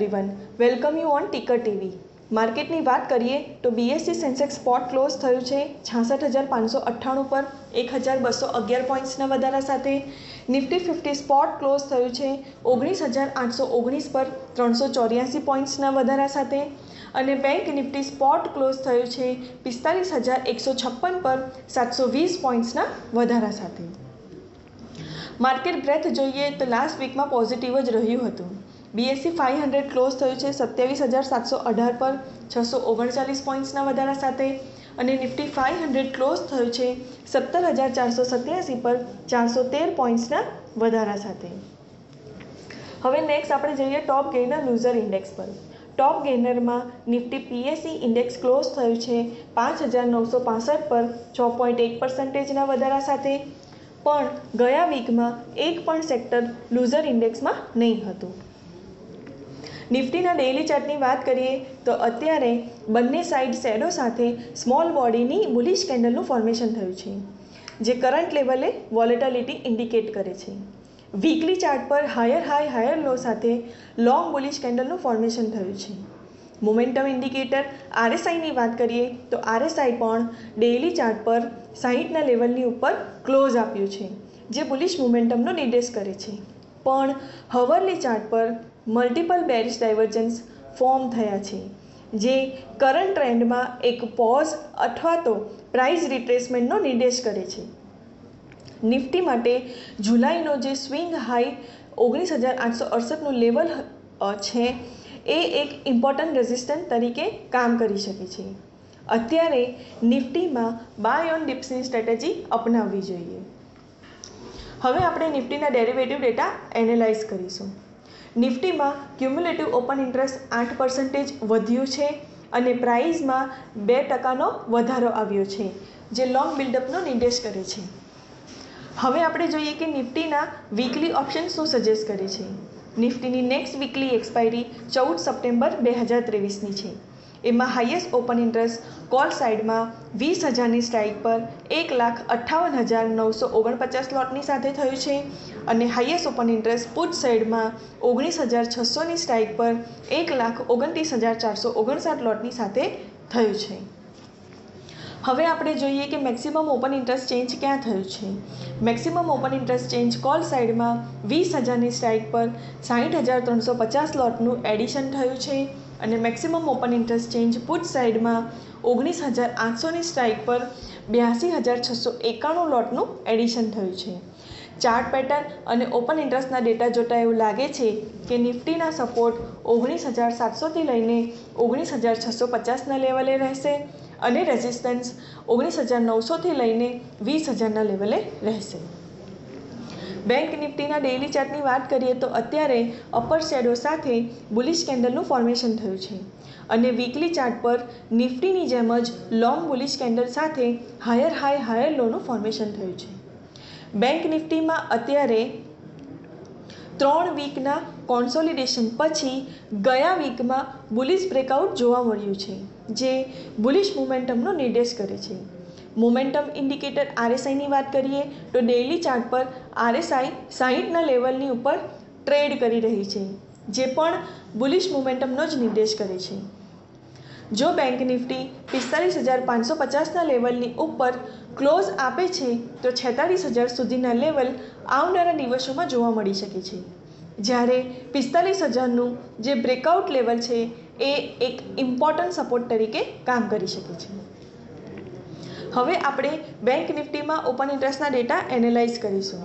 Everyone welcome you on ticker TV માર્કેટની વાત કરીએ તો બીએસસી સેન્સેક્સ સ્પોટ ક્લોઝ થયું છે છાસઠ હજાર પાંચસો અઠ્ઠાણું પર, એક હજાર બસો અગિયાર પોઈન્ટ્સના વધારા સાથે. નિફ્ટી ફિફ્ટી સ્પોટ ક્લોઝ થયું છે ઓગણીસ હજાર આઠસો ઓગણીસ પર, ત્રણસો ચોર્યાસી પોઈન્ટ્સના વધારા સાથે. અને બેંક નિફ્ટી સ્પોટ ક્લોઝ થયું છે પિસ્તાલીસ હજાર એકસો છપ્પન પર, સાતસો વીસ પોઈન્ટ્સના વધારા સાથે. માર્કેટ બ્રેથ જોઈએ તો લાસ્ટ વીકમાં પોઝિટિવ જ રહ્યું હતું. બીએસસી ફાઇવ હંડ્રેડ ક્લોઝ થયું છે સત્યાવીસ હજાર સાતસો અઢાર પર છસો ઓગણચાલીસ પોઈન્ટ્સના વધારા સાથે અને નિફ્ટી ફાઇવ હંડ્રેડ ક્લોઝ થયું છે સત્તર હજાર ચારસો સત્યાસી પર ચારસો તેર પોઈન્ટ્સના વધારા સાથે. હવે નેક્સ્ટ આપણે જઈએ ટોપ ગેઇનર લૂઝર ઇન્ડેક્સ પર. ટોપ ગેનરમાં નિફ્ટી પીએસસી ઇન્ડેક્સ ક્લોઝ થયું છે પાંચ હજાર નવસો પાસઠ પર છ પોઈન્ટ એક પર્સન્ટેજના વધારા સાથે. પણ ગયા વીકમાં એક પણ સેક્ટર લૂઝર ઇન્ડેક્સમાં નહીં હતું. નિફ્ટીના ડેઇલી ચાર્ટની વાત કરીએ તો અત્યારે બંને સાઇડ શેડો સાથે સ્મોલ બોડીની બુલિશ કેન્ડલનું ફોર્મેશન થયું છે, જે કરંટ લેવલે વોલેટાલિટી ઇન્ડિકેટ કરે છે. વીકલી ચાર્ટ પર હાયર હાઈ હાયર લો સાથે લોંગ બુલિશ કેન્ડલનું ફોર્મેશન થયું છે. મોમેન્ટમ ઇન્ડિકેટર આરએસઆઈની વાત કરીએ તો આરએસઆઈ પણ ડેઇલી ચાર્ટ પર સાહીઠના લેવલની ઉપર ક્લોઝ આપ્યું છે, જે બુલિશ મોમેન્ટમનો નિર્દેશ કરે છે. પણ હવરલી ચાર્ટ પર મલ્ટિપલ બેરિશ ડાયવર્જન્સ ફોર્મ થયા છે, જે કરંટ ટ્રેન્ડમાં એક પોઝ અથવા તો પ્રાઇસ રિટ્રેસમેન્ટનો નિર્દેશ કરે છે. નિફ્ટી માટે જુલાઈનો જે સ્વિંગ હાઈ ઓગણીસ હજાર આઠસો અડસઠનું લેવલ છે, એ એક ઇમ્પોર્ટન્ટ રેઝિસ્ટન્ટ તરીકે કામ કરી શકે છે. અત્યારે નિફ્ટીમાં બાય ઓન ડિપ્સની સ્ટ્રેટેજી અપનાવવી જોઈએ. હવે આપણે નિફ્ટીના ડેરિવેટિવ ડેટા એનાલાઇઝ કરીશું. નિફ્ટીમાં ક્યુમ્યુલેટિવ ઓપન ઇન્ટરેસ્ટ આઠ પર્સન્ટેજ વધ્યું છે અને પ્રાઇઝમાં બે ટકાનો વધારો આવ્યો છે, જે લોંગ બિલ્ડઅપનો નિર્દેશ કરે છે. હવે આપણે જોઈએ કે નિફ્ટીના વીકલી ઓપ્શન શું સજેસ્ટ કરે છે. નિફ્ટીની નેક્સ્ટ વીકલી એક્સપાયરી ચૌદ સપ્ટેમ્બર બે હજાર ત્રેવીસની છે. એમાં હાઈએસ્ટ ઓપન ઇન્ટરેસ્ટ કોલ સાઇડમાં વીસ હજારની સ્ટ્રાઇક પર એક લાખ અઠ્ઠાવન હજાર નવસો ઓગણપચાસ લોટની સાથે થયું છે. અને હાઈએસ્ટ ઓપન ઇન્ટરેસ્ટ પુટ સાઇડમાં ઓગણીસ હજાર છસોની સ્ટ્રાઇક પર એક લાખ ઓગણત્રીસ હજાર ચારસો ઓગણસાઠ લોટની સાથે થયું છે. હવે આપણે જોઈએ કે મેક્સિમમ ઓપન ઇન્ટરેસ્ટ ચેન્જ ક્યાં થયું છે. Maximum open interest change call સાઇડમાં વીસ હજારની સ્ટ્રાઇક પર સાહીઠ હજાર ત્રણસો પચાસ લોટનું એડિશન થયું છે. અને maximum open interest change put સાઇડમાં ઓગણીસ હજાર આઠસોની સ્ટ્રાઇક પર બ્યાસી હજાર છસો એકાણું લોટનું એડિશન થયું છે. ચાર્ટ પેટર્ન અને ઓપન ઇન્ટરેસ્ટના ડેટા જોતાં એવું લાગે છે કે નિફ્ટીના સપોર્ટ ઓગણીસ હજાર સાતસોથી લઈને ઓગણીસ હજાર છસો પચાસના લેવલે રહેશે અને રેઝિસ્ટન્સ ઓગણીસ હજાર નવસોથી લઈને વીસ હજારના લેવલે રહેશે. બેંક નિફ્ટીના ડેઇલી ચાર્ટની વાત કરીએ તો અત્યારે અપર શેડો સાથે બુલિશ કેન્ડલનું ફોર્મેશન થયું છે. અને વીકલી ચાર્ટ પર નિફ્ટીની જેમ જ લોંગ બુલિશ કેન્ડલ સાથે હાયર હાઈ હાયર લોનું ફોર્મેશન થયું છે. બેંક નિફ્ટીમાં અત્યારે ત્રણ વીકના કોન્સોલિડેશન પછી ગયા વીકમાં બુલિશ બ્રેકઆઉટ જોવા મળ્યું છે, જે બુલિશ મોમેન્ટમનો નિર્દેશ કરે છે. મોમેન્ટમ ઇન્ડિકેટર આરએસઆઈની વાત કરીએ તો ડેઇલી ચાર્ટ પર આરએસઆઈ સાહીઠના લેવલની ઉપર ટ્રેડ કરી રહી છે, જે પણ બુલિશ મોમેન્ટમનો જ નિર્દેશ કરે છે. જો બેંક નિફ્ટી પિસ્તાલીસ હજાર પાંચસો પચાસના લેવલની ઉપર ક્લોઝ આપે છે, તો છેતાલીસ હજાર સુધીના લેવલ આવનારા દિવસોમાં જોવા મળી શકે છે. જ્યારે પિસ્તાલીસ હજારનું જે બ્રેકઆઉટ લેવલ છે, એ એક ઇમ્પોર્ટન્ટ સપોર્ટ તરીકે કામ કરી શકે છે. હવે આપણે બેંક નિફ્ટીમાં ઓપન ઇન્ટરેસ્ટના ડેટા એનાલાઇઝ કરીશું.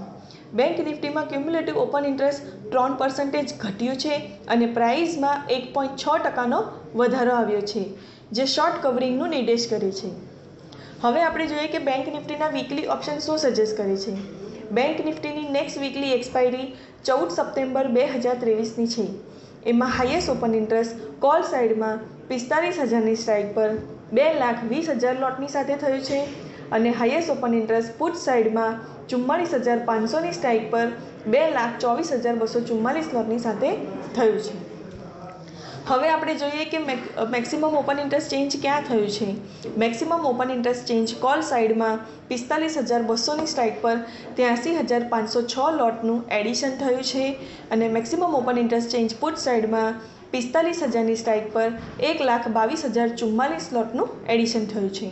બેંક નિફ્ટીમાં ક્યુમ્યુલેટિવ ઓપન ઇન્ટરેસ્ટ ત્રણ પર્સન્ટેજ ઘટ્યું છે અને પ્રાઇઝમાં એક પોઈન્ટ છ ટકાનો વધારો આવ્યો છે, જે શોર્ટ કવરિંગનું નિર્દેશ કરે છે. હવે આપણે જોઈએ કે બેંક નિફ્ટીના વીકલી ઓપ્શન શું સજેસ્ટ કરે છે. બેંક નિફ્ટીની નેક્સ્ટ વીકલી એક્સપાયરી ચૌદ સપ્ટેમ્બર બે હજાર ત્રેવીસની છે. એમાં હાઈએસ્ટ ઓપન ઇન્ટરેસ્ટ કોલ સાઇડમાં પિસ્તાલીસ હજારની સ્ટ્રાઇક પર બે લાખ વીસ હજાર લોટની સાથે થયું છે અને હાઈએસ્ટ ઓપન ઇન્ટરેસ્ટ પુટ સાઇડમાં ચુમ્માળીસ હજાર પાંચસોની સ્ટ્રાઇક પર બે લાખ ચોવીસ હજાર બસો ચુમ્માલીસ લોટની સાથે થયું છે. હવે આપણે જોઈએ કે મેક્સિમમ ઓપન ઇન્ટરેસ્ટ ચેન્જ ક્યાં થયું છે? Maximum open interest change call સાઇડમાં પિસ્તાલીસ હજાર બસોની સ્ટ્રાઇક પર ત્યાંસી હજાર પાંચસો છ લોટનું એડિશન થયું છે અને maximum open interest change put સાઇડમાં પિસ્તાલીસ હજારની સ્ટ્રાઇક પર એક લાખ બાવીસ હજાર ચુમ્માલીસ લોટનું એડિશન થયું છે.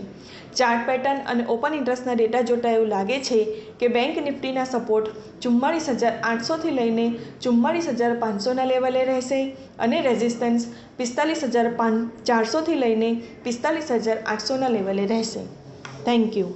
ચાર્ટ પેટર્ન અને ઓપન ઇન્ટરેસ્ટના ડેટા જોતાં એવું લાગે છે કે બેંક નિફ્ટીના સપોર્ટ ચુમ્માળીસ હજાર આઠસોથી લઈને ચુમ્માળીસ હજાર પાંચસોના લેવલે રહેશે અને રેઝિસ્ટન્સ પિસ્તાલીસ હજાર પાન ચારસોથી લઈને પિસ્તાલીસ હજાર આઠસોના લેવલે રહેશે. Thank you